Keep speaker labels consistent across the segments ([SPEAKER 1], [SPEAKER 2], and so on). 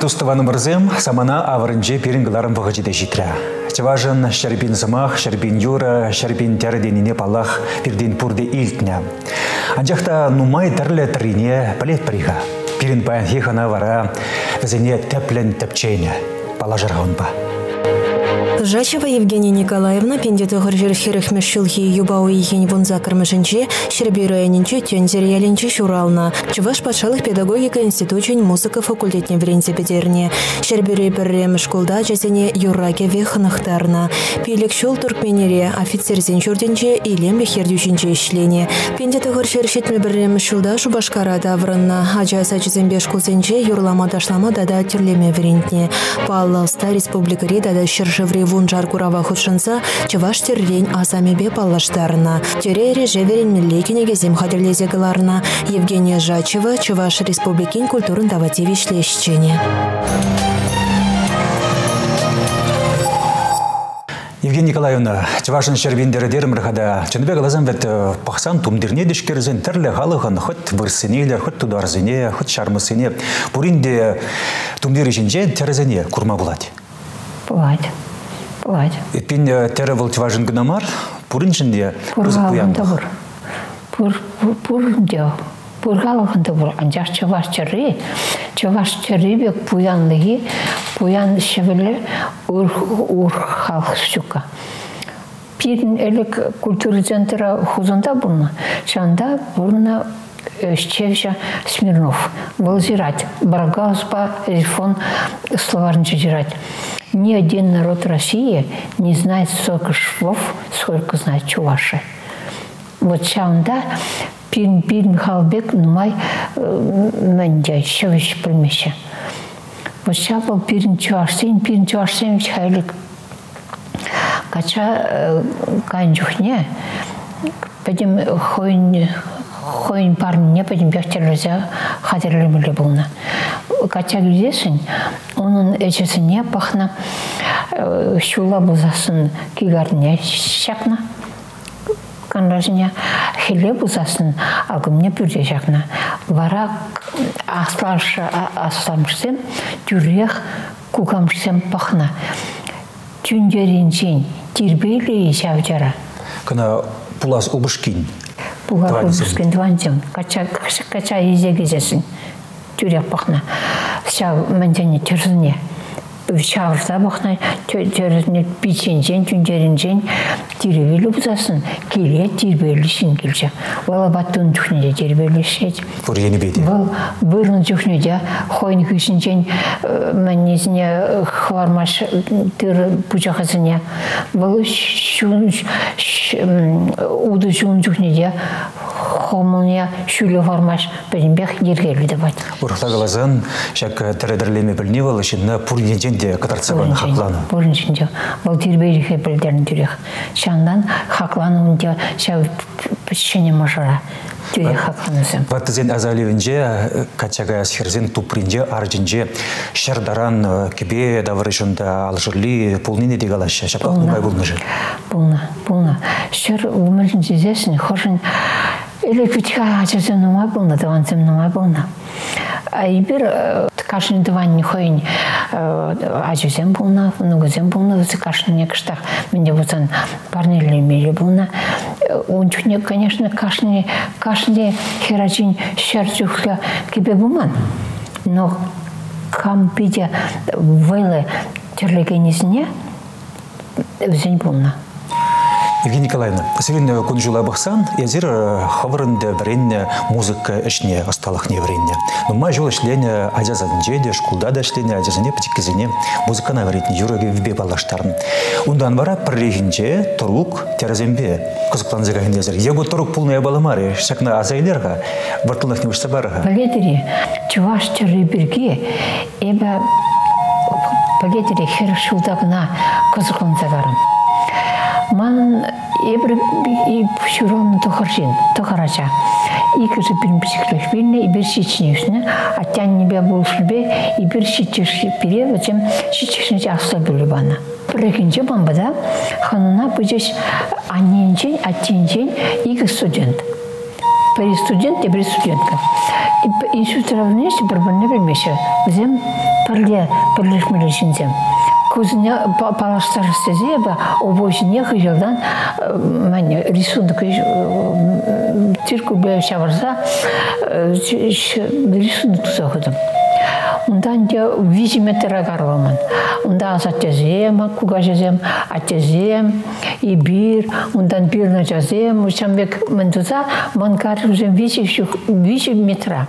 [SPEAKER 1] Таваны туставаны мырзем самана авырынже перингыларын вғыжиде житря. Чаважын шәрбин замах, шәрбин юра, шәрбин тәрденине палах перден пурде илтня. Анжақта нумай тәрлі трине палет приха. Пирин баян хихана вара, візіне тәплен тәпчейне. Пала жарғын ба.
[SPEAKER 2] Жачева Евгения Николаевна пендеті ғыржыр херіхмеш шылхи юбау еген вунза кірмішінче, шербейрайынче төнзер ялінче шурална. Чуваш патшалық педагогика институтын музыка факультетне врензе бедерне. Шербейрай біррем школда жазене юраке вехнахтарна. Пилік шул туркменере офицерзен жүрденче илем бехердюшінче ішлене. Пендеті ғыржыр шетмі біррем шулда шубашкара даврынна. Ажа сачызен школзенче юрлама дашлама дада тірлеме врентне. Палласта республикари дада шыршывре вунжар курава худшынса чываш террен асамебе паллаштарына. Тюрере жеверен миллекинеге земхадерлезе галарына. Евгения Жачева Чываш Республикин культурын давати вишлещене.
[SPEAKER 1] Евгения Николаевна, чавашын шербиндері дерім рахада, чынбе қалазан бәт пақсан тумдерне дешкерізен тірлі халығын хыт вырсынелер, хыт тударзыне, хыт шармысыне. Буринде тумдері жинже терезене курма болады.
[SPEAKER 3] Болады. Болады.
[SPEAKER 1] Пин тәрі бұл чавашын гынамар, бурин жінде
[SPEAKER 3] Пургалында бұр. Пур, пурінде. Пургалығында бұр. Анжақ чаваш чыры. Чаваш чыры бек пуянлығы. Пуян шевелі ур, ур халық шука. Пирин элек культура центра хузында бұлна. Шанда бұлна Щевжа Смирнов. Был зирать. Баргаузба, Рифон, словарнича зирать. Ни один народ России не знает столько швов, сколько знает чуваши. Вот шаунда пин пин халбек нумай мэнджай шевиш пылмеше. Вот ша был пирин чувашсен, пирин чувашсен хайлик. Кача канжухне, пойдем хойн хойн парне пойдем бехтерлезе хадерлемеле булна. Кача гүзесін, оның эчесіне пахна шула бұзасын кигарне шакна. Канражыня хиле бұзасын алгымне бүрде шакна. Вара асларшы асламшсем, жүрек кукамшсем пахна. Түндерінчен тирбейлі шавжара.
[SPEAKER 1] Кына пулас убышкин.
[SPEAKER 3] Буга көбіскен дуанцем. Кача, кача езе кезесін. Түрек бақна. Ша мәндені түрзіне. Шавырса бақна түрзіне биченжен, түндерінжен тирбейлі бұзасын. Келе тирбейлі шын келші. Вала баттың түхнеде тирбейлі шет.
[SPEAKER 1] Бұр ені бейді.
[SPEAKER 3] Вал бұрын түхнеде хойын күшінжен мәнезіне хвармаш тыр бұжақызыне. Вал шун уды шун түхнеде хомуния шүлі формаш білінбек ергелі де байды.
[SPEAKER 1] Урықта қалазан, шак тәрәдірлеме біліне бол, ішінна пұрнеден де катарцабан хақланы.
[SPEAKER 3] Бұрыншынде. Бұл тербейлігі білдерін түрек. Шандан хақланы де шау пішіне хақланысым.
[SPEAKER 1] Ваттызен азалевінже, качага асхерзен тупринже, аржинже, шардаран кебе даварышында алжырли пулнине дегалашы. Шапақ нумай болны жы.
[SPEAKER 3] Бұлна, бұлна. Шыр өмірін жезесін, хожын Пичка ачасын нумай болна, даванцем нумай болна. А ибір кашын дыван не хойын ачусем болна, нугузем болна, высы кашын не кыштақ. Менде бұсан парнелемелі болна. Он чухне, конечно, херачин буман. Но кам болна.
[SPEAKER 1] Евгения Николаевна, сегодня күн жула бақсан, язир хавырында біренне музыка ішне асталық не біренне. Но ма жол ішлене ажазадынже де, шкулда да ішлене ажазыне пітіккізіне музыкана веретне юрге вбе балаштарын. Ундан бара пірлегінже тұрук терезембе қызықлан зегахын язир. Его тұрук пулная баламары, шакна азайлерға, бартылық не ұшса барға.
[SPEAKER 3] Палетері, чуваш чыры бірге, эбі палетері хер шулдағына қызықлан загарым. Ман эбір шуромны тухаршин, тухарача. Икы же бир бишиклеш бирне, ибир шичнешне, а тян небе болшубе, ибир шичеш бире, вачем шичешне асла бөлі бана. Бірігінже бамбада, ханына бұжеш анненчен, аттенчен, игі студент. Бір студент, бір студентка. Институттар вместе бір-біріне білмеші. Бізем бірле, бірлешмелі жінзем. Көзіне палаштар істезе, ба, обойшіне жылдан мәне рисунок циркуль бе шабарса рисунок тұза қыдым. Ундан де азат жазем, куга и бир, бирна жазем, уже визи метра.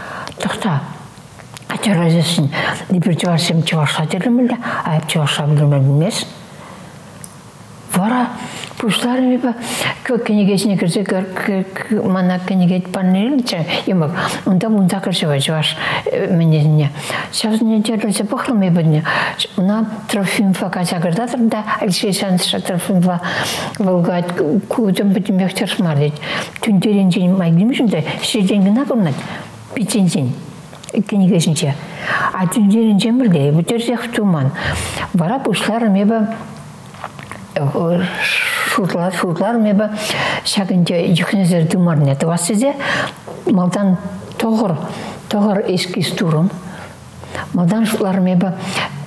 [SPEAKER 3] Тоқта. А төразысын. Нибір чаварсым чаварша дерлімілі, айып чаварша білмелмес. Вара пуштарами ба кенегесіне кірсе мана кенегет панелче емак онда мунда кірсе жаш менезіне сейчас жерлесе пахлымай бідне уна трофимфа качагырдатырда алексей саныша трофимфа волгать кудым гына курнат питензин кенегесінче а түндерен жемірде бүтерсек туман бара пушлар меба шутлар шутлар меба шагынча юхнезер думарне тавасызе малдан тоғыр тоғыр эски стурум малдан шутлар меба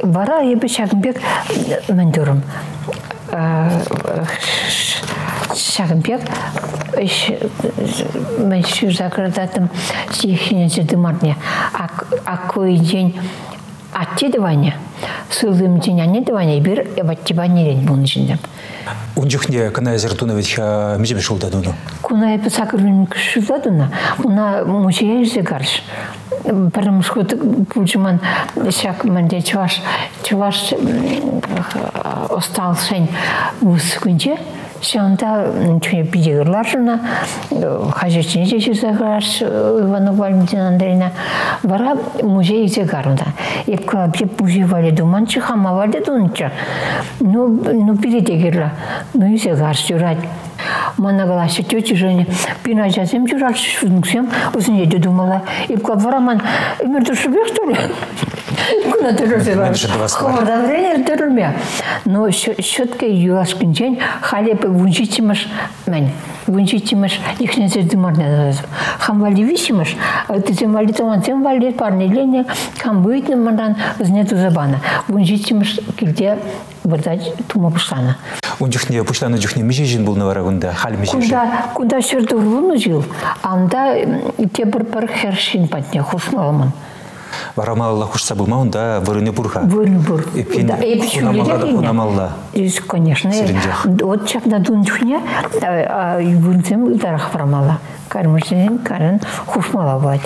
[SPEAKER 3] sen жашасыне бара ебе шагынбек мен дұрым шагынбек мен сирзагурадатым сихинезе дымарне акой день аттедывание сылым тиняне дыване бир эбаттибанерен бун ичинде
[SPEAKER 1] Унжухне кана зертунович мижебе шулдадуну.
[SPEAKER 3] Куна эпи сакырын шулдадуна. Уна музей гарш. Потому что пуджман шак манде чуваш чуваш остался мускунче. Шанда чуя бидегырлар жына, хажечіне жеші қараш Иванов Валентина Андреевна. Бара музей зе гарында. Епка беп музей вале думанчы, хама вале дунчы. Ну, ну передегерла. Ну, зе гарш журать. Мана галашы тетя Женя, пина жазем шунксем, өзіне де думала. Епка вараман, өмір что тұрырсыла. Ховардан рейнер тұрырмя. Но щетка юлашкынчен, халепы вунчитимаш мен. Вунчитимаш ихне зердимарне назым. Хам вали висимаш, ты зем вали таман, зем вали парнелене, хам выйтны мандан, зне тузабана. Вунчитимаш килде бұрдать тума пуштана.
[SPEAKER 1] Унжухне пуштана жухне межежин был наварагында, хал межежин.
[SPEAKER 3] Кунда, кунда шердурвуну жил, анда те бір бір хершин патне хушмаламан.
[SPEAKER 1] Варамалла хушса булма, онда вырыны бурха.
[SPEAKER 3] Вырыны бур. Да, эп
[SPEAKER 1] хунамалла хунамалла.
[SPEAKER 3] Конечно. Вот чакна дунчухне, а юнцем дарах варамала. Кармышын, карын хушмала бать.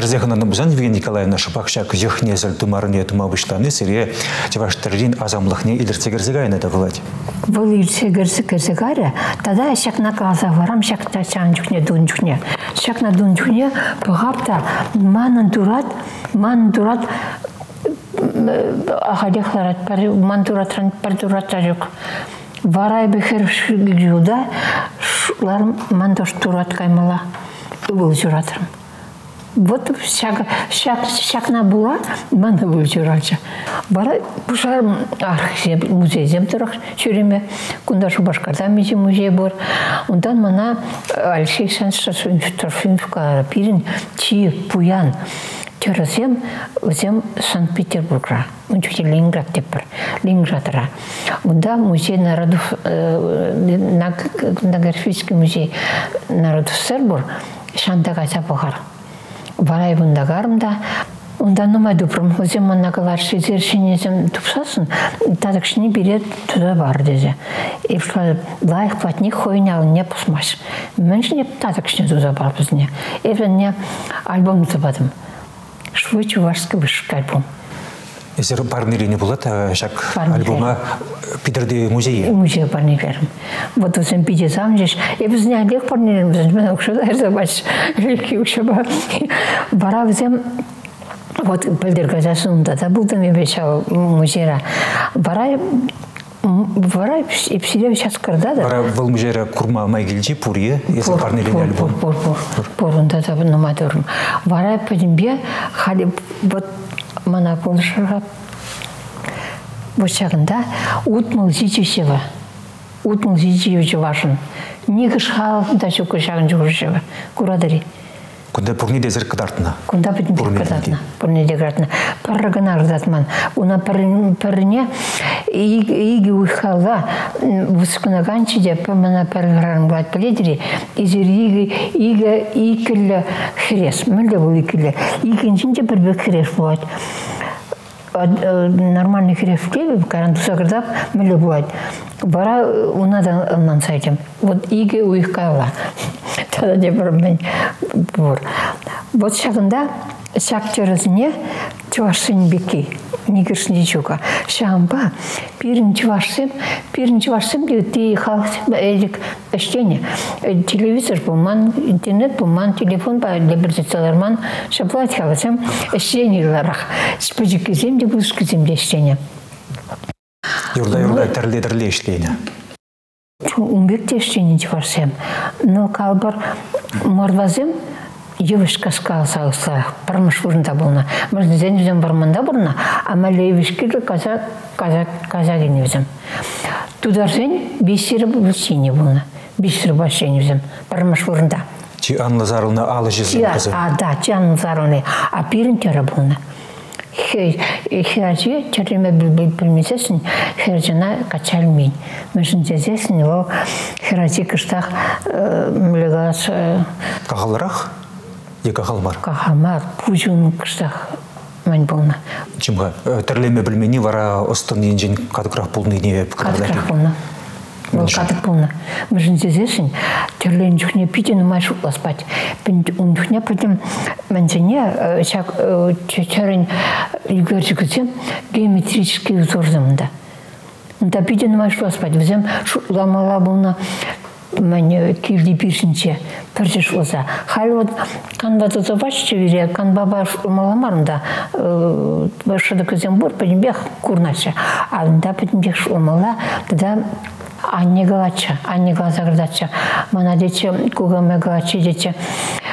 [SPEAKER 1] Терзехана Бузан Евгения Николаевна Шапакшак Зехне Зальтумарне Тумабыштаны Сире Чеваш Терлин Азамлахне Илерцегерзегайна да владь.
[SPEAKER 3] Бұл ирсегерсі кірсігарі, тада шакна қаласа варам шакта чанчухне дунчухне. Шакна дунчухне бұғапта манын турат, манын турат ахадехларат, ман туратран пар туратта жоқ. Варай бехер шүгілжуда, шулар ман тош турат каймала. Бұл жүратырым. Вот шак, шак, шакна була, мана был чурача. Бара пушар архив музей земтырах чуреме, кунда шу башкарда мизи музей бор. Ундан мана Алексей Александрович Трофимовка пирин чи пуян. Терезем өзем Санкт-Петербургра. Учитель Ленинград тепер. Ленинградра. Унда музей народов, Нагорфийский музей народов Сербур, Шандага Сапахар. Барай бунда гарымда Онда нумай дупрым, өзем маннакалар шезер шинезем тупсасын, тадыкшыны берет туда бар дезе. И что лайх платник хойнял не пусмаш. Менш не тадыкшыны туда бар бізне. Не альбом табадым. Швы чувашский вышка альбом.
[SPEAKER 1] Эсер парнелине булат, шак альбома Питерде музейі.
[SPEAKER 3] Музей парнелерім. Вот өзім биде замжеш. И бізне әлек парнелерім, бізне ұқшыда әрзабач. Великий ұқшыба. Бара бізем вот пілдер газасында да булдым емешау музейра барай барай ипсире сейчас кырда да
[SPEAKER 1] бара был курма пурье если парнелине альбом
[SPEAKER 3] пур пур пур да хали вот мана пулшыга вот шагында утмыл зичишева утмыл зичишева важын. Нигыш хал да чуку шагын жугушева курадари
[SPEAKER 1] Кунда пурни дезер кадартна.
[SPEAKER 3] Кунда бит кадартна. Пурни дегратна. Паррагана рдатман. Уна парне иги уйхала вускунаганчи де памана паргран блат пледри изер иги ига икілі хрес. Мүлде бұл икілі. Икіншінде бір бек хрес болады нормальный хрес в клеве, карантуса кырдап, мүлі болады. Бара унадан ымнан сайтым. Вот иге уйхкала. Тогда не мен бур. Вот шағында шақ терезіне чувашсын беки нигершни чука шамба пирин чувашсым пирин чувашсым ди ти хал элик эштене телевизор булман интернет булман телефон ба леберзицаларман шаплат халасам эштене ларах спежикизем ди бускизем ди эштене.
[SPEAKER 1] Юрда юрда терле терле иштейне.
[SPEAKER 3] Умбек те эштене чувашсым но калбар морвазым евишка сказалса пырмыш бурында болна. Мырды зенжен барманда бурна ама левишки каза каза каза геневзем тударсен бисир булсине болна. Бисир башеневзем пырмыш бурында
[SPEAKER 1] Чи Анна Заровна алы жизнь
[SPEAKER 3] а да чи анна зароны а пирин тера болна. Херачи череме білмесесін херачына качалмин мышын жезесін ол херачи кыштах мүлегас
[SPEAKER 1] Кахалрах? Е кахалмар.
[SPEAKER 3] пужун кыштах мань болна
[SPEAKER 1] Чимга терлеме білмени вара остын енжен кадыкрах пулны не пікірлер.
[SPEAKER 3] болна ол
[SPEAKER 1] Мынша.
[SPEAKER 3] кадык болна жүхне геометрический узорзымында взем шутламала болна мен кирди биршинче пірже шулса хал вот канба туза башчы бире канба баш маламарында башыды көзен бор педимбех курнача анда педимбех шулмала да анне галача анне глаза градача мана дече кугаме галача дече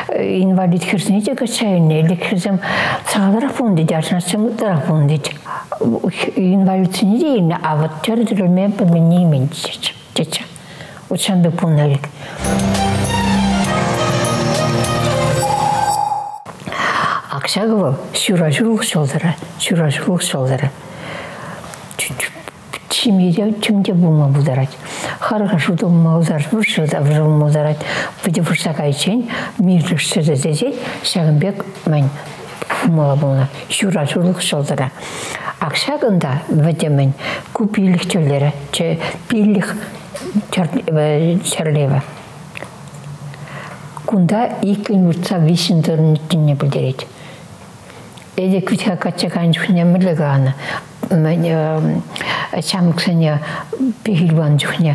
[SPEAKER 3] инвалид хирсини те качайне или хирсем сагалара фонди дячнасем дара фонди инвалид сини дейне а вот тердилме пемени мен дече дече учанды пунарик Акшагова сюражулық жолдары, сюражулық жолдары. Чимеде чимде булма бударать. Харга шуду маузар, вуршуда вжул музарать. Пыди вурсака ичен, мирлік сөзі дезет, шағынбек мән мала булна. Сюражулық жолдары. Акшагында вәдемен купилік чөлдері, пилік черлева. Кунда икін вуртса вишіндерін тінне білдерет. Эде күтка качаган жүхне міліганы. Чамыксыне пихилван жүхне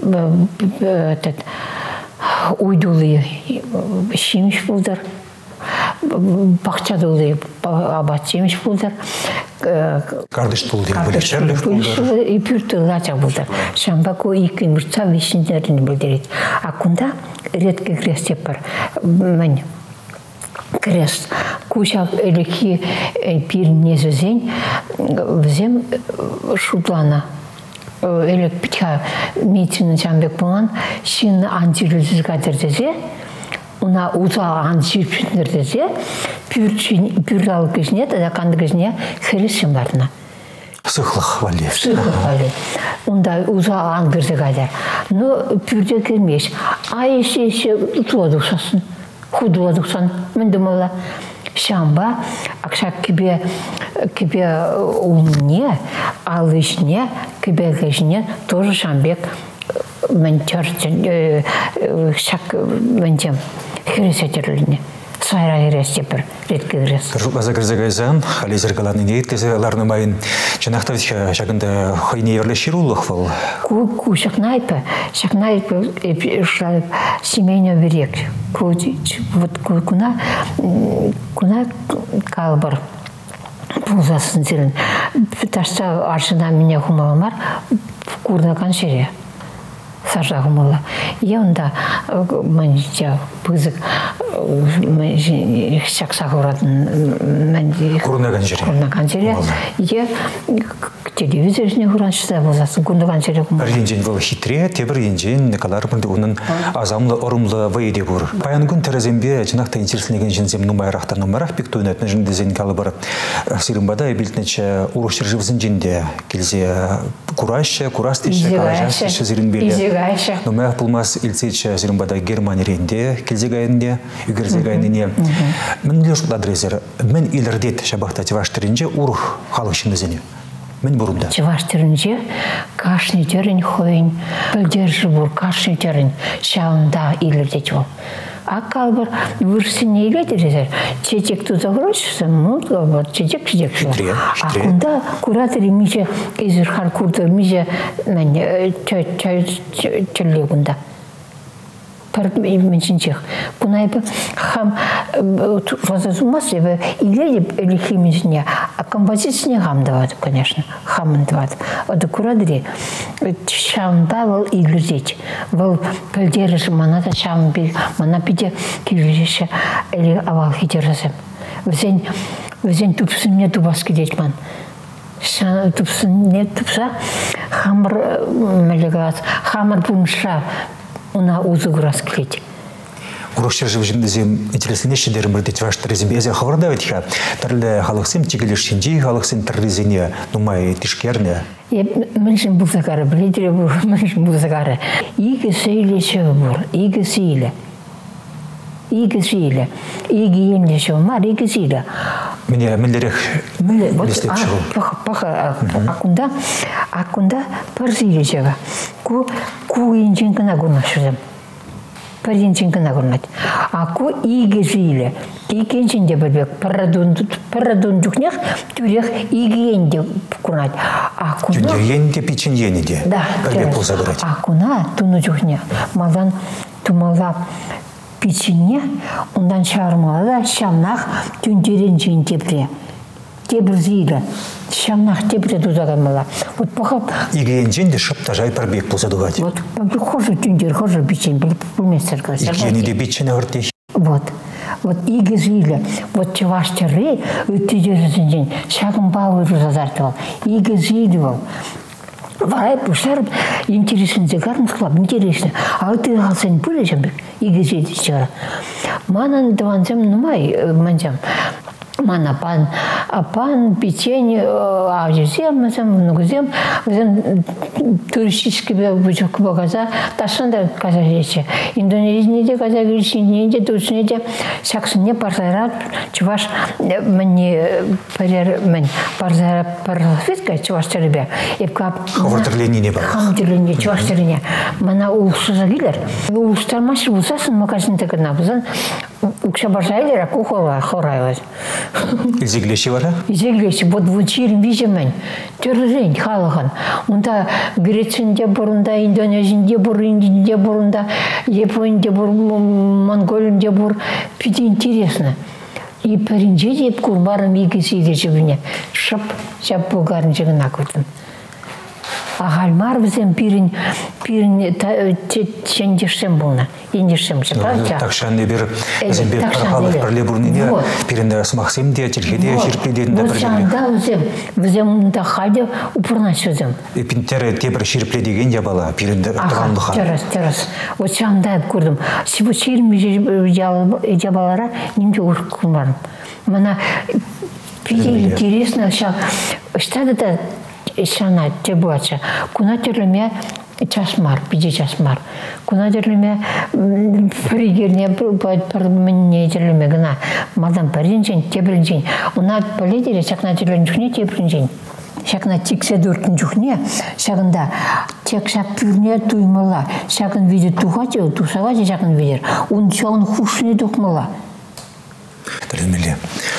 [SPEAKER 3] этот уйдулы шимиш булдар. Бақчадулы абат шимиш булдар.
[SPEAKER 1] Кардыш пулды бүлешерлік пулдар.
[SPEAKER 3] И пюрты лача булдар. Шамбаку икін вуртса вишіндерін білдерет. А кунда редкий крест бар. Крест. Куча элеки пир незезень взем шутлана. Элек питха медицина чамбек болан шин антирюзизга дердезе уна уза антирюзизга дердезе пюрал кишне да канды кишне хересим барна.
[SPEAKER 1] Сыхлық вале.
[SPEAKER 3] Сыхали. Унда уза ан кирсе кайдар. Но пюрде кирмеш. А еше еше туаду худодуксан мындымыла шамба акшак кибе кибе умне алышне кибе тоже шамбек мен чарчы шак менчем хиресетерлине сайра хирестепер реткигрес
[SPEAKER 1] База кірзегайзан, алезер галаны нейт кезе ларны майын жанақтар шагында хайне ерлешир улық был.
[SPEAKER 3] ку ку шакнайпа шакнайпа шлайп семейный берег ку вот ку куна куна калбар пулзасын зирен ташта аршына меня хумаламар курнаган шере сажа хумала. И онда манча пызык шакса хуратын манди
[SPEAKER 1] Курнаган жере.
[SPEAKER 3] курнаган жере
[SPEAKER 1] Хумала.
[SPEAKER 3] и телевизорне хуранчыса боласың курнаган жере хумала
[SPEAKER 1] Бір енжен бұл хитре, тебір енжен, некалар бірді оның азамлы, орымлы вейде бұр. Баян күн тәрізембе, жинақта интереслеген жензем нумайрақта нумайрақ бек туын әтіні жынды зен калы бір сирымбада әбілтінече урушыр живзін жінде келзе курайшы, курас зирін белі.
[SPEAKER 3] Изегайшы.
[SPEAKER 1] Нумайақ бұлмас илсече зирымбада Германия ренде, келзе гайынде, үгерзе гайыныне. Мен леш адресер, мен илердет шабақта теваштырынже урух халық шиндізіне. Мен бұрымда.
[SPEAKER 3] Чеваш терінже кашни терін хойын, білдержі бұр кашни терін шауында илердет ол. А калбыр вырсыне иледерезер, чечек туза грошысы, ну, вот, чечек чечек А
[SPEAKER 1] хитре.
[SPEAKER 3] кунда куратори миже изырхар курдыр миже мен чөй чөй чөрле кунда. Пар меншинчех. Кунайбы хам разазумас ебе иледеп или химизне, а композицияне хам давады, конечно, хамын давады. Оды курадыри шамда вал игрзеть. Вал пөлдеріш мана да шам бил, мана пиде киржеше или авал хитерасем. Візен, візен тупсынне тубас кедет ман. Ша- тупсын не тупса хамыр мелегас хамыр бунша уна узы гурас клеть.
[SPEAKER 1] Урушчар жив жимдизем интересне шидерим бирде тваштыр резим эзе хабарда ветха. Тарле халыксым тигелеш шинжи халыксым трлизине нумай тишкерне.
[SPEAKER 3] Я меншин бұл закары, біледіре бұл меншин бұл закары. Игі сейле шөу бұл, игі сейле. Игі сейле. Игі емле шөу мар, игі сейле. Мөле, вот,
[SPEAKER 1] листеп чыгу.
[SPEAKER 3] паха, акунда, акунда пар сейле жева. Ку, ку гурна шузем. Пар инжин кына гурнат. А ку игі сейле. Игі инжин де білбек. Парадун, парадун жүкнех, түрек игі енде курнат. А кунда...
[SPEAKER 1] Юндерген де печеньене де.
[SPEAKER 3] Да,
[SPEAKER 1] Бірге
[SPEAKER 3] терес.
[SPEAKER 1] пул забирать.
[SPEAKER 3] А куна туну жүхне. Малдан тумалап печенье, ондан чармала шамнах түндерен жин тепре. Тепір зейлі. Шамнах тепре тузагамала. Вот пока
[SPEAKER 1] Игенжен де шып тажай парбек пул задувать.
[SPEAKER 3] вот хожу түндер, хожу печень, бұл мессер
[SPEAKER 1] Игени де бичене выртех.
[SPEAKER 3] Вот. Вот игі зейлі, вот чеваштыры өттедерісін жен, шағын бауыр жазартывал, игі зейлі бол. Варай пушар интересен зегарн склап, интересно. А ты алсен пуле жамбек, игі зейлі чара. Манан даванзем нумай манзем. Мана пан, а пан печень, а жезем, мазем, нугзем, мазем туристический бучок багаза, ташында каза жече. Индонезияде каза гречинеде, тушнеде, саксыне парзайрат, чуваш мне парер мен парзайрат парфитка чуваш. Епкап
[SPEAKER 1] Хавыртырлене не бар.
[SPEAKER 3] Хамдülillah чуваш терене. Мана улсыза келер. Улстармаш булсасын магазин тегена бузан. Укша бажайлер, а кухола хорайлар.
[SPEAKER 1] Изеглеши вара.
[SPEAKER 3] Изеглеші, вот вот черім вижемен, түрірен халығын. Онда Грецияде бұрында, Индонезияде бұр, Индияде бұрында, Японияде бұр, Монголияде бұр. Пиде интересно. И паринже деп курбарым егесі де жібіне. Шып, жап бұлғарын жігін акырдым. Ағалмар бізен пирин, пирин чендешсем болна. Ендешсем, правда?
[SPEAKER 1] Такшанды бир
[SPEAKER 3] Э,
[SPEAKER 1] зембе
[SPEAKER 3] такшанды
[SPEAKER 1] пархалык
[SPEAKER 3] бир.
[SPEAKER 1] пірле бұрныне
[SPEAKER 3] Вот.
[SPEAKER 1] пиренде смақсем де, телхеде, ширпледен де
[SPEAKER 3] Вот
[SPEAKER 1] бір
[SPEAKER 3] жанда өзем, өзем да хайда упырна сөзем.
[SPEAKER 1] Эпинтері тебір ширпле деген де бала пиренде
[SPEAKER 3] Ага,
[SPEAKER 1] тұрғандыға.
[SPEAKER 3] терас, терас. Вот жанда көрдім. Сибу чирим жабалара немде пиде
[SPEAKER 1] Білмейді.
[SPEAKER 3] интересно, ша, штады да шана тебуача. Куна терлеме часмар биде часмар куна жерлеме пригерне парменне жерлеме гына малдан паринжен тебринжен уна поледере чакна жерлен жухне тебринжен шакна тиксе дөртін жүхне шагында тек шак пюрне туймала шагын виде туха же тусага же шагын видер он чоң хушне духмала
[SPEAKER 1] Тәлемеле.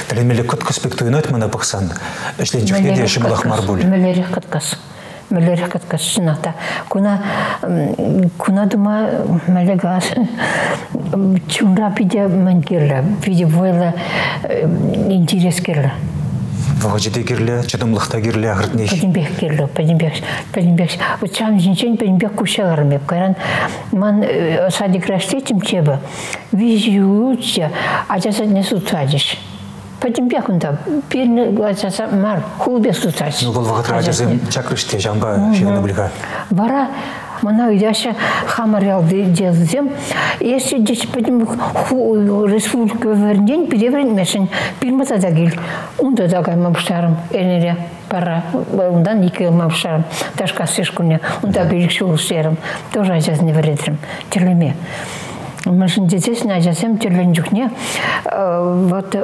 [SPEAKER 1] Тәлемеле көткіс бек туйнат мана бақсан. Эшлен жүхне де шымылақ марбул.
[SPEAKER 3] Мелере кыткас. Мелере кыткас шыната. Куна куна дума мелегас чунра пиде мен кирле. Пиде войла интерес кирле.
[SPEAKER 1] Вағажеде керле, чыдымлықта керле ағыртнеш.
[SPEAKER 3] Пәдімбек керле, пәдімбек, пәдімбек. Вот чам жинчен пәдімбек кушаларым еп. Кайран ман садик раштетім чебі. Визиюча, ачаса не сутсадиш. Пәдімбек онда, бірні ачаса мар, хулбе сутсадиш.
[SPEAKER 1] Ну, бұл вағытра ажазым чакрыште жамба шевіні білға.
[SPEAKER 3] Бара мына үйдәші хамарял делзем если деш потім республика вернен переверен мәшін пилмата да кел. Унда да кай мамштарым энере пара ундан екі мамштарым ташка сешкуне унда келік шулышерым тоже не вередрим терлеме. Машин детесін ажасем терлен жүкне вот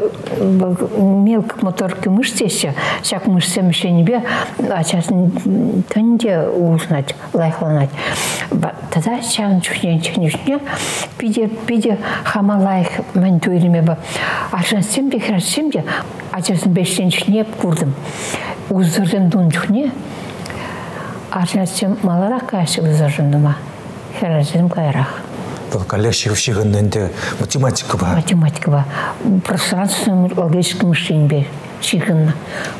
[SPEAKER 3] мелк моторки мышцесі шак мышцем еще небе ачасын төнде узнать лайхланать тогда шагын жүкне жүкне пиде пиде хама лайх мен туйриме ба ажасем де храсем де ачасын бештен жүкне курдым. Уздырдым дун жүкне ажасем маларак уздырдым дума. Храсем кайрах.
[SPEAKER 1] Бұл коллег шигынненде математика ба.
[SPEAKER 3] Математика ба. Пространственное логическое мышление шигынна.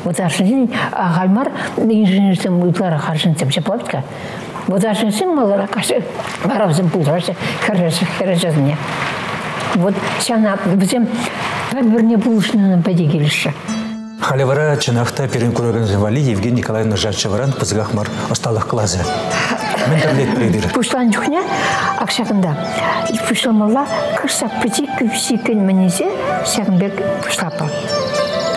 [SPEAKER 3] Вот аршын ағалмар инженерсен уйтлара қаршын тем шапалапка. Вот аршын малара кашы барабызын пулдырасы хорошо хорошо не. Вот шана бізем бір-біріне булышынан бәде келіші.
[SPEAKER 1] Халевара чынақта перен көрген вали Евгений Николаевна Жачеваран пызығақ мар клазы. Мен тәрлет прейдір.
[SPEAKER 3] Пушлан жүхне, ақшағында. Пушламала, кырсак піти күпсикен мінезе, шағынбек пушлапа.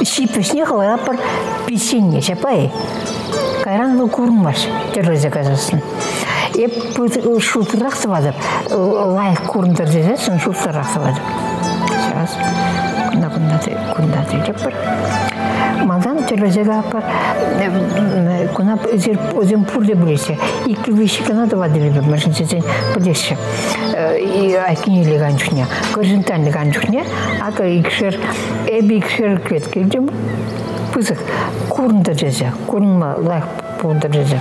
[SPEAKER 3] Қаларапар песенне, шапай. Бұл. Еп шултырақ сывады, лайық көріндір дезесін, шултырақ сывады. Сейчас, күнда-күнда күнда деп бір. Малдан терезеге апар, куна өзен пурде білесе. Икі вещи канада вадили бір машинсесен білесе. И айкинели ганчухне, горизонтальный ганчухне, ака икшер, эби икшер кет келдім. Пызық, курнда дезе, курнма лайх пунда дезе.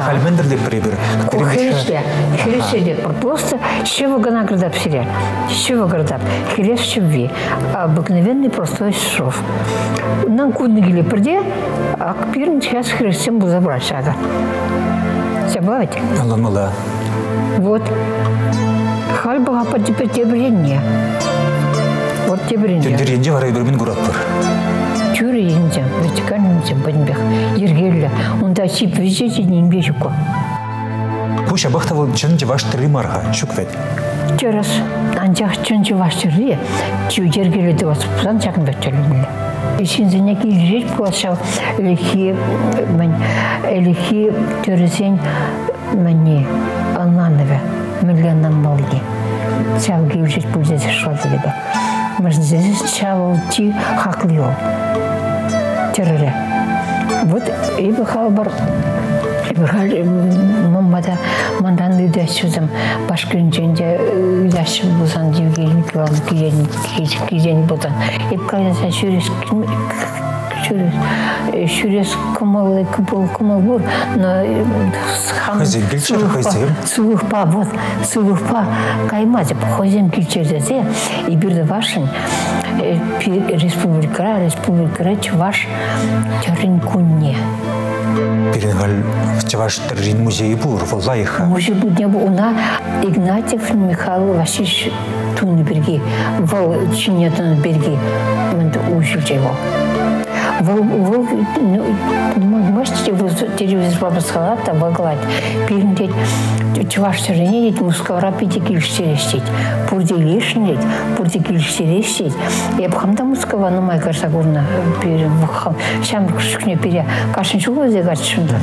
[SPEAKER 1] Альмендер деп прейдір.
[SPEAKER 3] Хреще, хреще деп просто щево гана градап сиря. Щево градап. Хрещ щеви. Обыкновенный простой шов. Нам кудны гили приде, а к пирн сейчас хрещем был забрать шага. Забавить?
[SPEAKER 1] Аламала.
[SPEAKER 3] Вот. Хальбага по теперь тебренне. Вот тебренне.
[SPEAKER 1] Тендеренде варай бірмен көрат
[SPEAKER 3] еңдем, вертикальнымдем бәнбек. Ергелі. Онда чип везде нембе жүкі.
[SPEAKER 1] Пуша бақтавыл чын жеваш тірі марға, шүквет.
[SPEAKER 3] Через анчах чынчы вашчыры, чу жергелі де басып пұсан чакын бөттелімілі. Ишинзіне келжет болашау әліхи, мен әліхи төресен мәне Ти хақлы ол. Теріре. Вот и бахал бар Ибрахал мамада мандан үйдәшүзім башкиринченде үйдәшім болсан Евгений Николаевна кизен кизен болсан. Еп кайдаса шүрес шүрес шүрес кымыл кымыл кымыл бур, но
[SPEAKER 1] Хозяин килчер, хозяин.
[SPEAKER 3] Сулухпа, вот, сулухпа каймазы, хозяин килчердесе, и бирді вашын республикара, республикара чуваш терин кунне.
[SPEAKER 1] Перенгал чеваш тірін музейі бұр, валлайха.
[SPEAKER 3] Может быть, не было. Она Игнатьев Михаил Васильевич Тунберги, вол чинетон берги, мен учил его. Вол, вол, может телевизор бабысқалар да выгладь бирин дейт чуваш чырыне дейт мускавра пити килиштереш дейт бурде лешин дейт бурде килиштереш дейт эпхамда мускава нумай карсагурна бир шам күшкүне бире кашынчу көзе качышында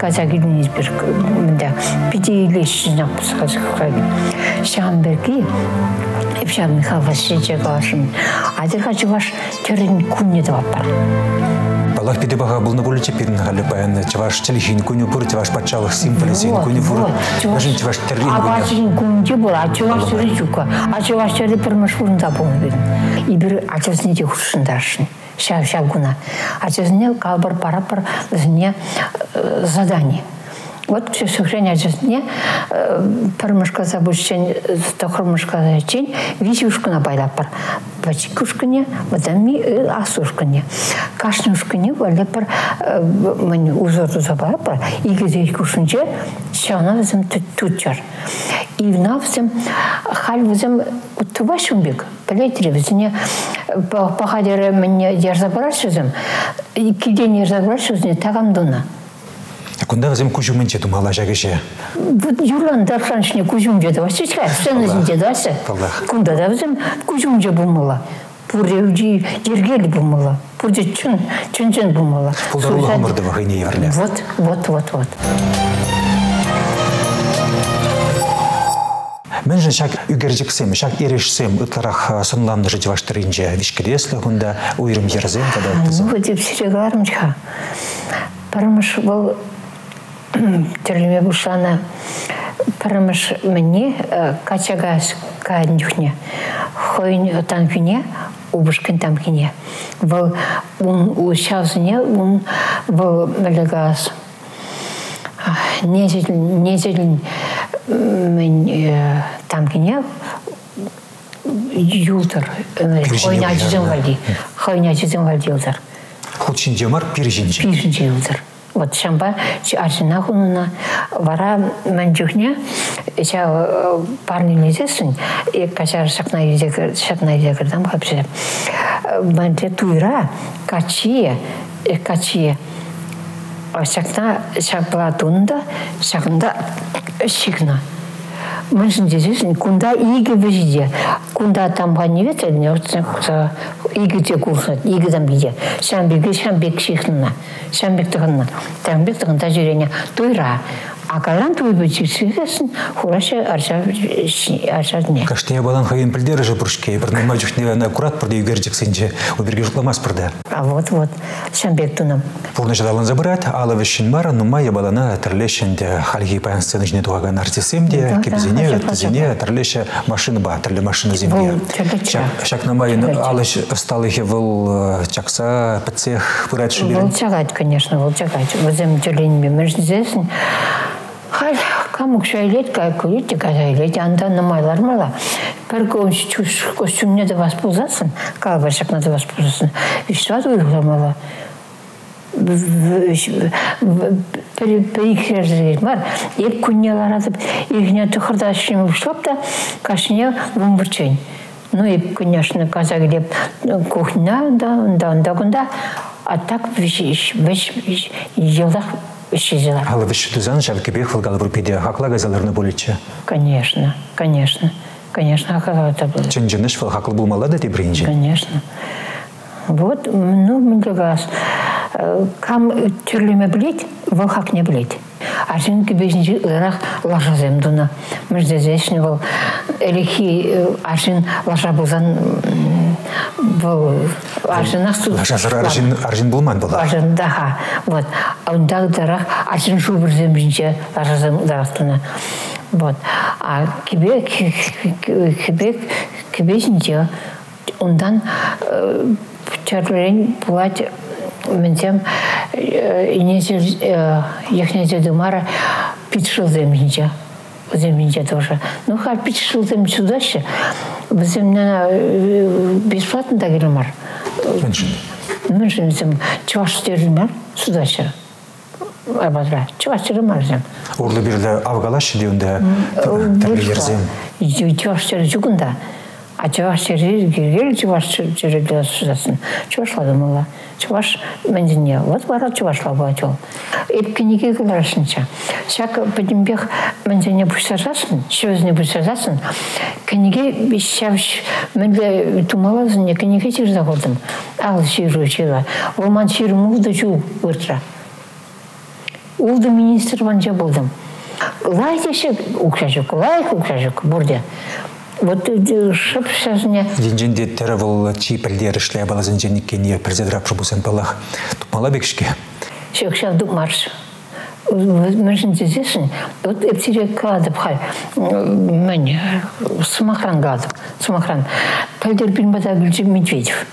[SPEAKER 3] каза килиниз бир мында пити лешин шам берки Епшан Михаил Васильевич Галашин. Адырға чуваш терен күнне де бар.
[SPEAKER 1] Аллах пиде бага был на более пирн хали баян чаваш телехин куню пур чаваш пачалых символизин куню пур. Бажин чаваш терлин
[SPEAKER 3] А
[SPEAKER 1] куню.
[SPEAKER 3] бачын күнде бұл, а чуваш терен чука. А чуваш терен пірміш бұрында болу бедім. И бір ачасыне де хұршындаршын. Шав шав гуна. Ачасыне калбар парапар зіне задание. Вот все сухрение не? Пырмышка забучен тохрмышка зачен висюшкана байлап бар бачикушкане мадами асушкане кашнушкане вале бар мен узорду забара бар игезе кушунче шана визем тутчар и внавзем хал визем тубашумбек білетіре бізіне пахадері менне дерзабарашызым киден дерзабарашызне тагамдуна
[SPEAKER 1] Кунда газем кужу менче думала жагеше.
[SPEAKER 3] Вот Юрлан дарханшне кузюм жеді васы чка, сцена жеді васы.
[SPEAKER 1] Аллах.
[SPEAKER 3] Кунда да бізім кузюм же булмала. Пуревжи дергели булмала. Пурде.
[SPEAKER 1] Пулдарулы хамырды вахыне еврле.
[SPEAKER 3] Вот, вот, вот, вот.
[SPEAKER 1] Мен же шак шак ерешсем, ытларах сынланды жыды ваштырынже, вишкелеслі хунда уйрым ерзем
[SPEAKER 3] Ну, деп сирегаларымчка. Парымыш бұл тірліме бұшана парымыш мне качага каднюхне хойн танкине убышкин тамкине бұл ун ушавзіне ун бұл мелегас незелін незелін мен тамкине юлтар хойна жизен валди хойна жизен валди юлтар.
[SPEAKER 1] Худшин жемар пиржинже.
[SPEAKER 3] биринчи жылдар вот шамба аржина хунуна. Вара манжухне жа парни лезесин и качар шакна шакна туйра качие шакна шаплатунда шакында шикна. Мышын десесін, кунда игі бізде. Кунда тамға не ветер, не отсың, игі де курсат, игі дам биде. Шамбеге шамбек шихнына, шамбек тұғынна. Тамбек тұғында жүрене туйра. Акалан туй бөтсесін, хураше аршадне.
[SPEAKER 1] Каште балан хайын пілдері же бұршке, бір нема жүхне на аккурат бірде үгержексенже, оберге жұтламас бірде.
[SPEAKER 3] А вот, вот, шамбек тунам.
[SPEAKER 1] Пурны жадалын забырат, алы вишін мара, нума ябалана тірлешінде халги паян сцены жіне туғаган артисемде,
[SPEAKER 3] хажа,
[SPEAKER 1] тізіне, тірлеше машины ба, земле.
[SPEAKER 3] Бұл тірлі
[SPEAKER 1] Шак
[SPEAKER 3] ча.
[SPEAKER 1] алыш сталыхе выл чакса, піцех, пырат шыберін.
[SPEAKER 3] Волчагать, конечно, волчагать. Возем тюленьми междезесін. Хай, камук шайлет, кай кулит, казайлет, анда намайлар мала. Бір көмш чуш костюмне де воспользоваться, калбашак надо воспользоваться. Вещества уйгламала. перекреждер бар. Еп күннелар атып, ихне тұқырда шым ұшлап та, кашыне вымбырчен. Ну и, конечно, казак деп кухня, да, да, да, а так вещь, вещь, елдах исчезла.
[SPEAKER 1] Алы виш түзан шалкебек вылгалы бір педе хақла газаларны болетче.
[SPEAKER 3] Конечно, конечно, конечно, как это было.
[SPEAKER 1] Чынжыныш выл хақлы болмала да тебринже.
[SPEAKER 3] Конечно. Вот, ну, міндігас. Кам түрліме білет, бұл хақ не білет. Аржин кебезінжі ұрақ лажа земдуна. Мүждезешіне бұл әліхи аржин лажа болзан бұл аржин ақсу.
[SPEAKER 1] Лажазыр аржин, аржин болман бола.
[SPEAKER 3] Аржин daha. Вот. Ондағы дарақ аржин шу бір земжінше лажа земдуна. Вот. А кебек, кебек, кебезінже ондан чарларен булать менсем инезер яхнезе думара питшил землинче землинче тоже ну хар питшил зем чудаще бізден бесплатно да келмар
[SPEAKER 1] Міншін.
[SPEAKER 3] мен жемсем чуваш терілмер судаще абадра чуваш терілмер зем
[SPEAKER 1] Урлы бірлі авгалаш деунде
[SPEAKER 3] чуваш А чуваш черри гиргел чуваш черри жасын. Чуваш ладымыла. Чуваш мәндіне. Вот бара чуваш лабател. Эпкенеге кыларашынча. Шак подимбех мәндіне бұшсажасын, шөзіне бұшсажасын. Кенеге шавш мәнде тумалазын, кенеге тек заходым. Ал ширу чила. Роман ширу мулды жу ұртра. Улды министр ванча болдым. Укшажук, лайк укшажук бурде. Вот шып шажне.
[SPEAKER 1] Денженде бұл чи пілдер ішлі балазын женіккені президрап жубусын балақ. Тупмала бекшке.
[SPEAKER 3] Шекшав дук марш. Мөршін тезесін, вот эптире кадып хай, мен смахран кадып, смахран. Пәлдер Гүлжи Медведев.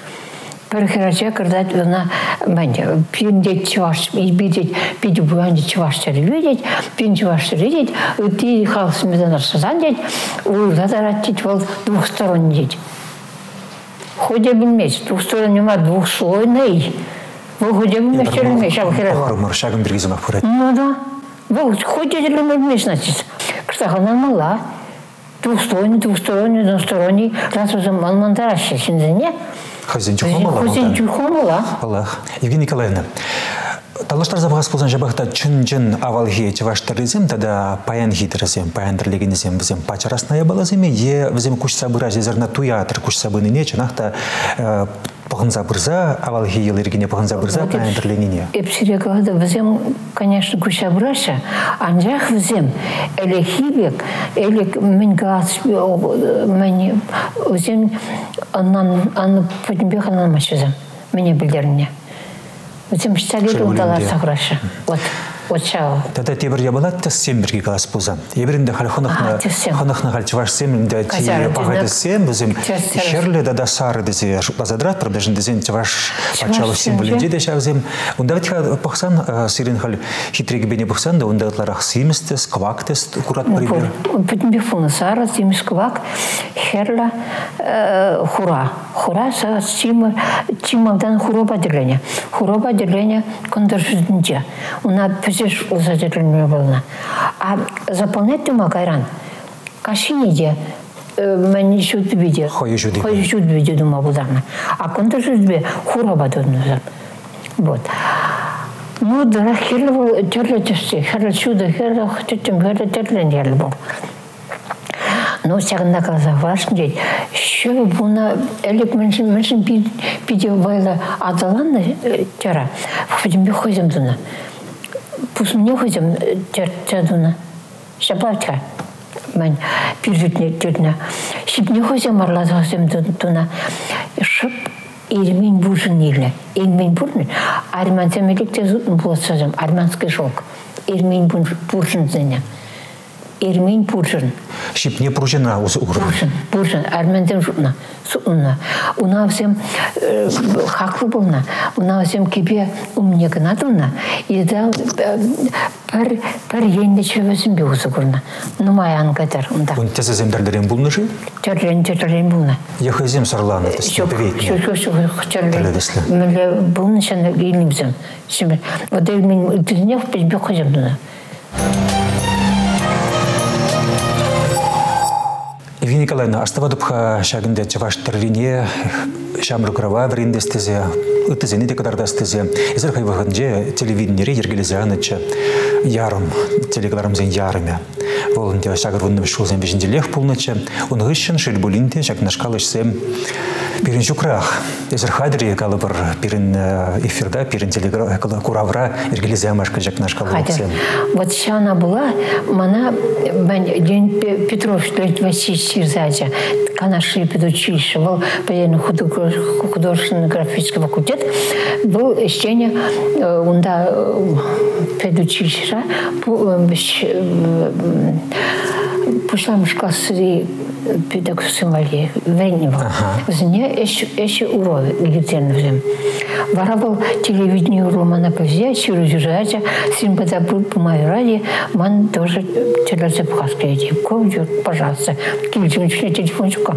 [SPEAKER 3] Бір херача кырдат она мен пинде чуваш и бидет биде буянде чувашчар видеть пин чувашчар видеть ти халс медан арсазан дет у задарат тит бол двухсторонний Ходя білмес двухсторонний ма двухслойный бұл ходя білмес черемеш ал херача
[SPEAKER 1] Ұрмыр шағын бір кезім ақпырет.
[SPEAKER 3] Ну да. Ходите ли мы значит? Она мала. Двухсторонний, двухсторонний, односторонний. Раз уже манмантаращий, синзене.
[SPEAKER 1] Хазин чухомала.
[SPEAKER 3] Хозин чухомала.
[SPEAKER 1] Аллах. Евгения Николаевна, Талаштар забағас болсан жабақта чын жын авалхи чываштырызем, тада паян хитрызем, паян тірлегенізем бізем пачарасная балаземе, е бізем күш сабыра жезерна туятыр күш сабыныне, чынақта пағын забырза, авалхи елергене пағын забырза, паян тірлегене.
[SPEAKER 3] Эпсире калады візем, конечно, күша бұраша, анжақ візем, әлі хибек, әлі мен газ, мен візем, аннан, анны пөтінбек аннан мене білдеріне. Візем штагет
[SPEAKER 1] Шай
[SPEAKER 3] ұлдалар
[SPEAKER 1] өлімде.
[SPEAKER 3] сағырашы. Вот, вот шау.
[SPEAKER 1] Тада тебір ябалат та сем бірге калас болса. Ебірінде хал хонықны,
[SPEAKER 3] А, тез сем.
[SPEAKER 1] хонықны хал чываш семінде ти
[SPEAKER 3] Казар,
[SPEAKER 1] пағайды
[SPEAKER 3] тезек.
[SPEAKER 1] сем,
[SPEAKER 3] терес.
[SPEAKER 1] шерлі да да сары дезе шуплазадрат, проблежін дезен
[SPEAKER 3] Чуваш
[SPEAKER 1] пачалы
[SPEAKER 3] семже.
[SPEAKER 1] символінде де шавзем. Онда вет пақсан, сирен хал хитреге бене пақсан, да онда ытларах симістес, квактес, курат пример.
[SPEAKER 3] Путінбе фунасара, тимисквак, херла, э, хура. Хура са тима, тимавдан хуроба дерлення. Хуроба дерлення кондыржызынча. Уна пізеш ұза дерлення болна. А заполнять тума кайран. Кашиниде, мен шут виде.
[SPEAKER 1] Хойы жуды.
[SPEAKER 3] Хойы шут виде дума бударна. А кондыржызбе хуроба дөрнүзар. Вот. Ну, да, херлі бол, терлі түсті, херлі чудо, херлі хүттім, херлі терлі нерлі бол. Ну, сәгінда қалса вашын дейді, шө бұна әлік мүншін, мүншін биде байлы адаланны тера, хүдім бі хойзым дуна. Пус мне хойзым тер дуна. Шабавтка. Мен түріне. Шипне хойзым арлазы хойзым дуна. Шып Ирмин бужын елі. Ирмин. Арманский шелк. Ирмин. Ирмин бужын.
[SPEAKER 1] Шипне пружина осы ур.
[SPEAKER 3] Бужын. Бужын. Арманден жутна. Сутна. Уна всем хаклы болна. Уна всем кебе умне гнадылна. И да пар пар енде чевесін бе осы көрна. Нумай ангатар. Унда.
[SPEAKER 1] Он тезі земдерлерін бұлнышы,
[SPEAKER 3] Терлен терлен болна.
[SPEAKER 1] яхызем сарланы, тес
[SPEAKER 3] Yok,
[SPEAKER 1] певетне.
[SPEAKER 3] şu şu şu
[SPEAKER 1] Öyle
[SPEAKER 3] çarlı.
[SPEAKER 1] desle.
[SPEAKER 3] Böyle bunun için elimizim. Şimdi o da benim dünya bir bir koyacağım
[SPEAKER 1] Евгения Николаевна, аставадыпха шагында чаваш терлине, шамру крава вриндестезе, ытызене де кадардастезе. Эзер хай ваханже телевиденере ергелезяныча ярым, телегаларымзен ярыме. Волынте шагыр шулзен бежинделех пулныча, он гыщен шельбулинте шаг нашкалышсем пирин шукрах. Эзер хайдри калыбыр пирин э, эфирда, пирин телегала куравра ергелезямашка жак
[SPEAKER 3] Хотя
[SPEAKER 1] нашкалышсем.
[SPEAKER 3] вот она была, День Петров Васильевич Сирзадя, Канаши педучилище, был военный художественный графический факультет, был ещене унда педучилище, пушлам классы педагог символии вренева. Зне эши урови легитимный взем. Вара был телевидение романа повзя, чирузюжача, симпата по моей ради, ман тоже телевизор пхаская Ковдю, пожалуйста, кильчим телефончика.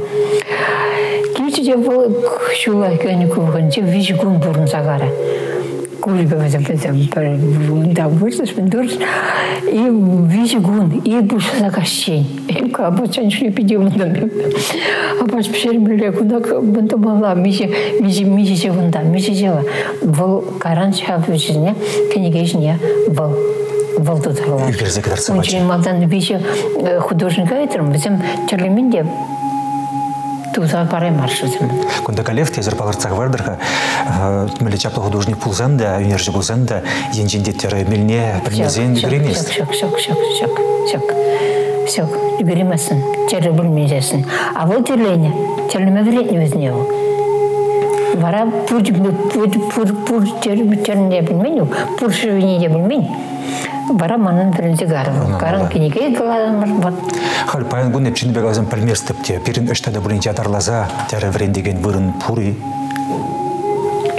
[SPEAKER 3] Кильчи я был шулай канику вганте, вич гумбурн загара. Кульбе bizim bizim да мен дурс и вижу гун и больше закащень им ка бачан шли пидим да а бач пшермеле куда бунта мала миже миже миже же вунда миже же вол каран шал вижне книгежне вол вол тутарлар
[SPEAKER 1] Ülkenize kadar savaş.
[SPEAKER 3] Очень мадан вижу художника bizim черлеменде туза барай маршрутым
[SPEAKER 1] Кунда калев тезер паларцах вардырха, мілі чаплы художник пулзан да, юнержі пулзан да, енжендеттері мілне білмезен беремес.
[SPEAKER 3] Шок, шок, шок, шок, шок. Шок, беремесін, тері білмейсің. А бұл терлене, терлеме веретне өзіне ол. Вара пур, пур, пур, пур, терне білмейін, пур шырвене де манын кенеге каладымыр, вот.
[SPEAKER 1] Хал паян гун эпчини бегазын пілмес тіпте, пирин үштада бұлын жадарлаза, тәрі врендеген вырын пури,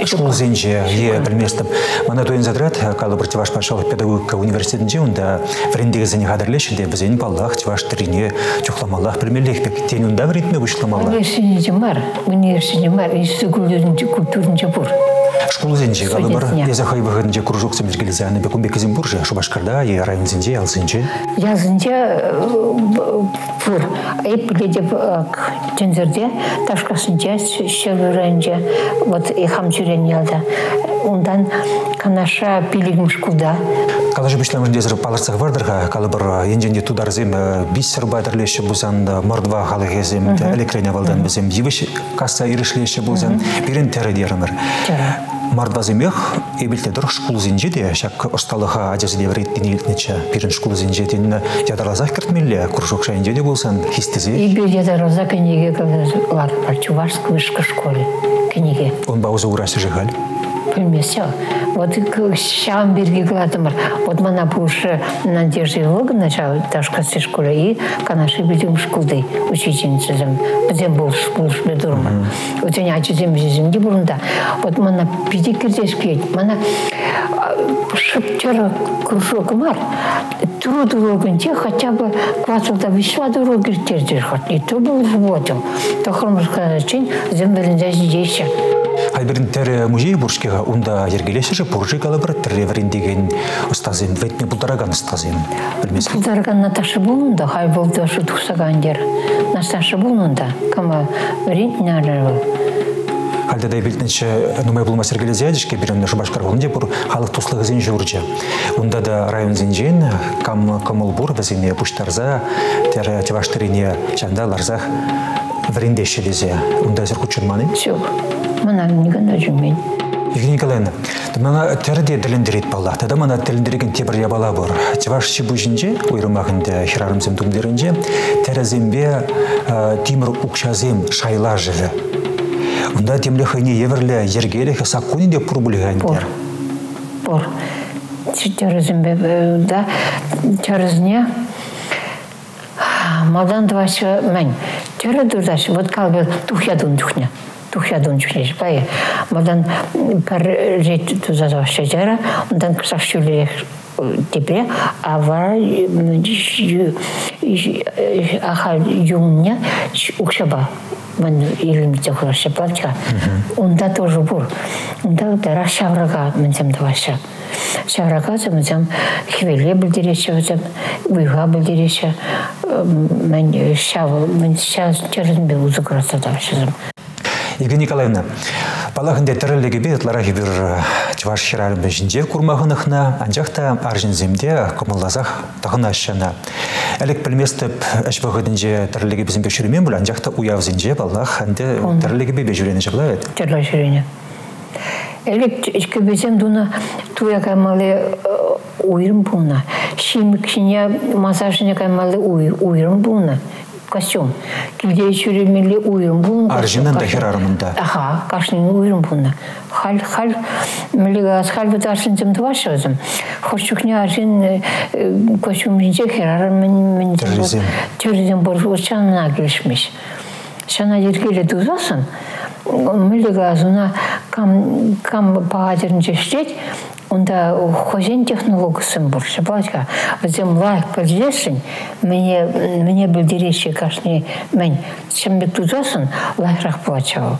[SPEAKER 1] Школ зенже е білместім. Мана тойын задрат, калы бір Тиваш Пашалов педагогика университетінде, онда врендегі зене қадірлешінде бізден баллах Тиваш тіріне чухламаллах білмелек пек. Тен онда бір ретме бұшламаллах.
[SPEAKER 3] Университете бар, университете бар, и культурный культурный бур.
[SPEAKER 1] Школ зенже калы бір
[SPEAKER 3] Студентне.
[SPEAKER 1] езахай бұғынже кружок семергелізәні бек онбек Зимбуржа, Шубашкарда, е район зенже, ал зенже.
[SPEAKER 3] Yazınca pur, ayıp gidip tenzirde taşkasınca şevrence вот и хамчурен ялда. Ondan kanaşa biligim şkulda.
[SPEAKER 1] Кала же бишлам дезер паларцах вардырга, кала бір енженде тударзем бис сырбайдырлеші бұзан, мордва халығезем, элекрене валдан бізем, евіш касса иришлеші бұзан, бірін тәрі дерімір. Мардвазымех эбилте дұрқ шкул зинже де, шак осталыға ажазы де вреттен елтнече, бірін шкул зинже тен ядарлазақ кіртмелі, кружок шайынже де болсан, хистезе.
[SPEAKER 3] И бюджета роза книги лар по чувашской высшей школе. Книги.
[SPEAKER 1] Он баузы урасы жигаль.
[SPEAKER 3] Білмесе. Вот шам берге гладымыр. Вот мана бушы Надежда Илогана шау ташкасы школе и канаши бидим шкулды учительницызым. Бізем болш болш бедурма. Ачызем жезімде бұрында. Вот мана кірдес кет. Мана шыптер кружок бар. Труд урогынте хотя бы кварталда вишва уроги тердер хат. И то был. То чин земберінде.
[SPEAKER 1] Тәрі музей бұршкеға, онда ергелесі же бұржы калы бір тірі врендеген ұстазен, ветне бұлдараган ұстазен. Білмесін.
[SPEAKER 3] Кулдарга Наташа болунда, хай болду ашу тухсагандер. Наташа болунда, кама врит нарыл.
[SPEAKER 1] Халда билтнече нумай булма сергелезе адишке бирен шубашкар болунде бур халық туслығы зен журча. Унда да район зенжен кам камыл бур вазине пуштарза тер теваштырине чанда ларзах врендешелезе. Унда зер кучурманы.
[SPEAKER 3] Все. Мана ниганда жүмейн.
[SPEAKER 1] Евгения Николаевна, мана терде дилендерит балла. Тада мана дилендереген тебір ябала бар. Теваш шибужинже, ойрымағында хирарымзем думдерінже, терезембе тимір укшазем шайла жыве. Унда темле хайне еверле ергеле сакуни де пур
[SPEAKER 3] Пор.
[SPEAKER 1] бульгандер.
[SPEAKER 3] Пор. Чарызымбе да чарызне мадан двашы мән. Чары дурдаш, вот калбы тухядун тухня. Тухядун тухня. Бай. Мадан пар жет туза шажара, ондан кысак шүле тебе, а вара аха юмня укшаба. Мен илимде құрашы балча. Онда тоже бур. Онда дара шаврага менсем даваша. Шаврага менсем хвеле білдереше, өзем уйға білдереше. Мен шав, мен шав черзінбе uzы құраса давашызым.
[SPEAKER 1] Евгения Николаевна, балахынде тірілігі бет ларахи бір чваш хирарым бежінде курмағынықна, анжақта аржинземде кымыллазақ тағын ашшана. Әлік білместіп әш бағыдынже тірілігі бізімге шүрімен бұл, анжақта уявзінже балах әнде тірілігі бе жүрені жығла еді.
[SPEAKER 3] Черло ширене. Элек ішкі безен дуна туя каймалы уйрым буна. Шимик шине массажіне каймалы уйрым буна. Костюм. Килде шүремелі уйрым буна.
[SPEAKER 1] Аржинын да хирарымында.
[SPEAKER 3] Аха, кашнин уйрым буна. Хал, хал, милигас, хал бит аршин зем тваш өзім. Хошчукне аршин костюм жинче хирарым мен мен
[SPEAKER 1] Терезем.
[SPEAKER 3] Терезем бар учанына келішмеш. Шана ергелі дузасын, милигазуна кам кам пагадеринче иштейт, онда хозяин технологиясын бар. Шабатка, өзім лайк білдіресін, мене мене білдіреше кашни мен шымбек дузасын лайкрақ плачау.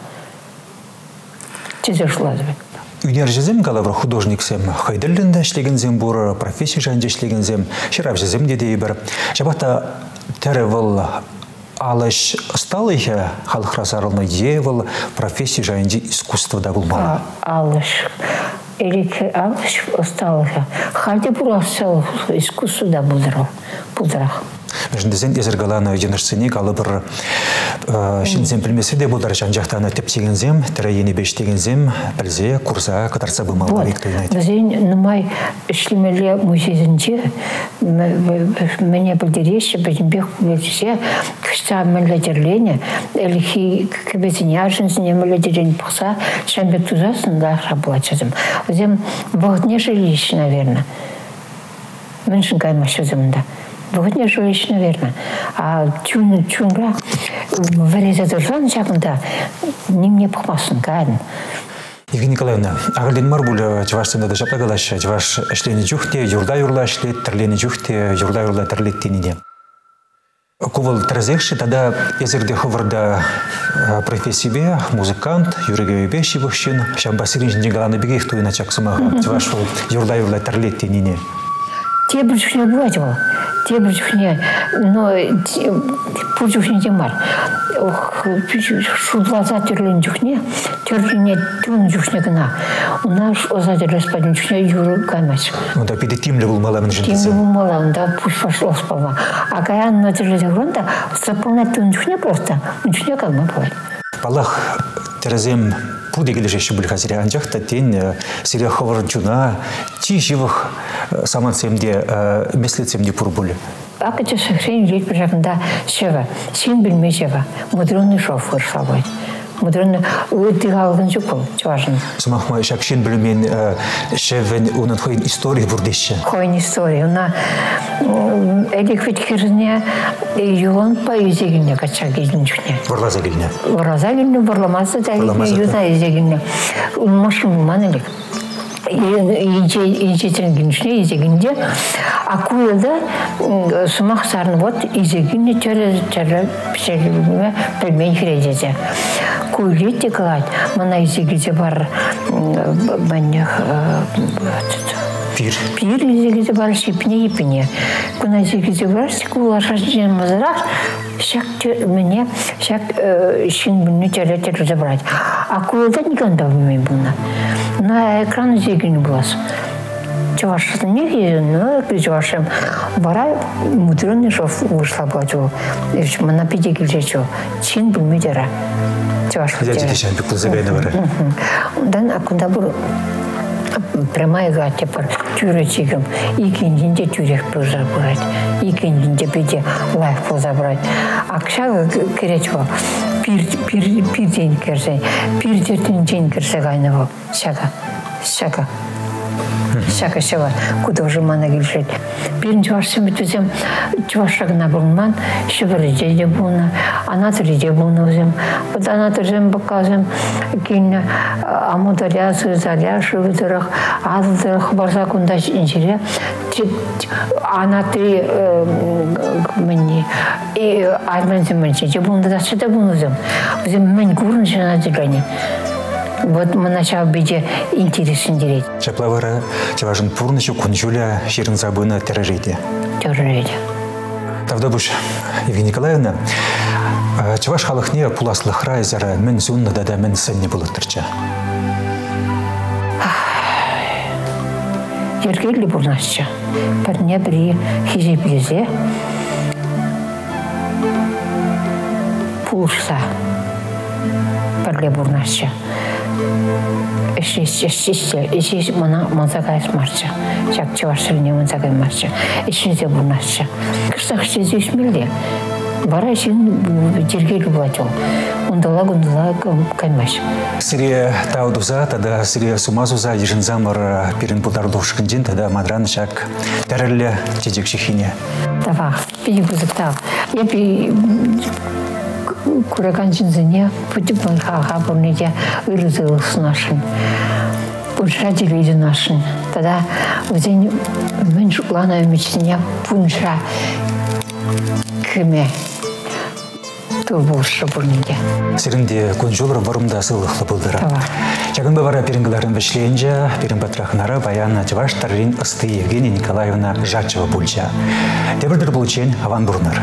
[SPEAKER 3] Тезер шылады бек.
[SPEAKER 1] Үнержізім калабыр художниксем хайдерлінде ішлегензем бұр, профессия жайында ішлегензем, шырабжізем деді бір. Жабата тәрі бұл алыш сталыхе халық расарылмай девыл профессия жайында искусствода болмалы.
[SPEAKER 3] Алыш. Элик алыш усталыхе. Халде бурасыл искусствода булдырал. Булдырах.
[SPEAKER 1] Межіндізен езіргаланы өденішсіне калы бір шинзем білмесе де бұлдар жан жақтаны тептегензем, тірі ені бештегензем, білзе, курса, век тойнайды.
[SPEAKER 3] Бізден нумай ішлемелі музейінде мене білдіреші, бізден бек білдірсе, кішта мүлләдерлене, әлхи кібезіне аршынсыне мүлләдерлене бұқса, шәмбек тузасын да работачызым. Өзім бұғытне жилище, наверное. Міншін каймаш өзімді. Бұғытне жилище, наверное. А чун, чунға вареза тұрсан жақында, немне бұқмасын, кәдін.
[SPEAKER 1] Евгения Николаевна, ағылден мар бұл жавашсында да жапта қалаш, жаваш ішлені жүхте, юрда юрла ішлет, тірлені жүхте, юрда юрла тірлет теніне. Кувал тразекші, тада езерде хывырда профессиве, музыкант, юреге өбе шибықшын, шамба сиринжінде галаны беге их туйна чаксымаға, жаваш ол юрда юрла тірлет теніне.
[SPEAKER 3] Те бір жүхне бывать бол. Те бір жүхне, но бұл жүхне де бар. Шудлаза түрлен жүхне, түрліне түн жүхне гына. Уна оза түрлес падын жүхне юры каймас.
[SPEAKER 1] Онда пиде тимлі бұл маламын
[SPEAKER 3] Тем
[SPEAKER 1] жындысы.
[SPEAKER 3] думала, да пусть пошло спала. А когда на түрлі грунта, заполнять түн жүхне просто, жүхне как бы бывает.
[SPEAKER 1] Балах терезем пуде келешеші бұл қазір анжақта тен сире хавар жуна, чи живых самансемде, меслетсемде пұр бұл.
[SPEAKER 3] Акача сахрен жить бір жақында шева, сен білмей шева, мудренный шофер слабой. Мудренный, өте қалған жүк бұл, чувашын.
[SPEAKER 1] Сумахма шакшин білмен шевен унан хойн история бұрдеші.
[SPEAKER 3] Хойн история. Она элек ведь кирне юлон по изегине кача гизинчне.
[SPEAKER 1] Варлаза келіне.
[SPEAKER 3] Враза гинне варламасы да юна изегине. Машин манелик. Ижетен гинчне изегинде. А куелда сумах сарын вот изегине чөре чөре пişirilme bilmeyi хирежезе. Куйлетте кылать. Мана изегизе бар банях
[SPEAKER 1] Пир.
[SPEAKER 3] Пир изегизе бар шипне ипне. Куна изегизе бар сикула шашжен мазарах. Шак мне шак шин бүнне никогда bilmей бұны. На экран изегине булас. Чувашты не ну, чувашем. Бара мудренный шов вышла плачу. Мана пиде килчечу. Чин bilmей дера. Чувашты.
[SPEAKER 1] Я шампик
[SPEAKER 3] akında bu прямая гатя бар тюречигім икендинде тюрек бұза бұрайды икендинде биде лайф бұза бұрайды бол пир пир пир ден кірсе пир дертін ден кірсе қайны бол шаға шаға шаға куда уже мана келшет бірінші барсым өтсем чувашагына болман шүбірде де болна ана тілде болна өзім вот ана тілден показым кейін амударясы заря шүбідірік азылдырық барса күнда инжире ана тілі мені и армензім менше же болна да шыда болна өзім өзім мен көрін жана жүргені вот мына биде интересен дерейді
[SPEAKER 1] Чаплавара чаважын пурнышы күнжуля шерін забына Тавда буш, Евгения Николаевна, чаваш халықне пуласлық райзара мен зунна да мен сәнне болы тұрча.
[SPEAKER 3] Ергелі бұрнасча. Бірне бірі хизепезе пулса. Бірле бұрнасча. Ишесте, ишес мана манзагай смарча. Жак чавашырне манзагай марча. Ишезе бұрнасча. Кырсақ ішезе үшмелде. Бара сен жергелі болады ол. Ундала гундала каймаш.
[SPEAKER 1] Сире таудуза, тада сире сумазуза тада мадран шак тәрілі чечек шехине.
[SPEAKER 3] Тава, пиди бузыктав. Я пи кураган жинзине пути банхаха бурнеге ырызылыс нашын. Пунша телевизор нашын. Тогда өзен мен жуклана мечтіне пунша кіме турбулшы бурнеге.
[SPEAKER 1] Сирінде күнжолыр барымда сылықлы бұлдыра.
[SPEAKER 3] Тава.
[SPEAKER 1] Чагын бавара перенгіларын вішленже, перен батрахнары баян Чуваш Таррин ысты Евгения Николаевна Жачева бульча. Дебірдір бұлчен Аван Бурнар.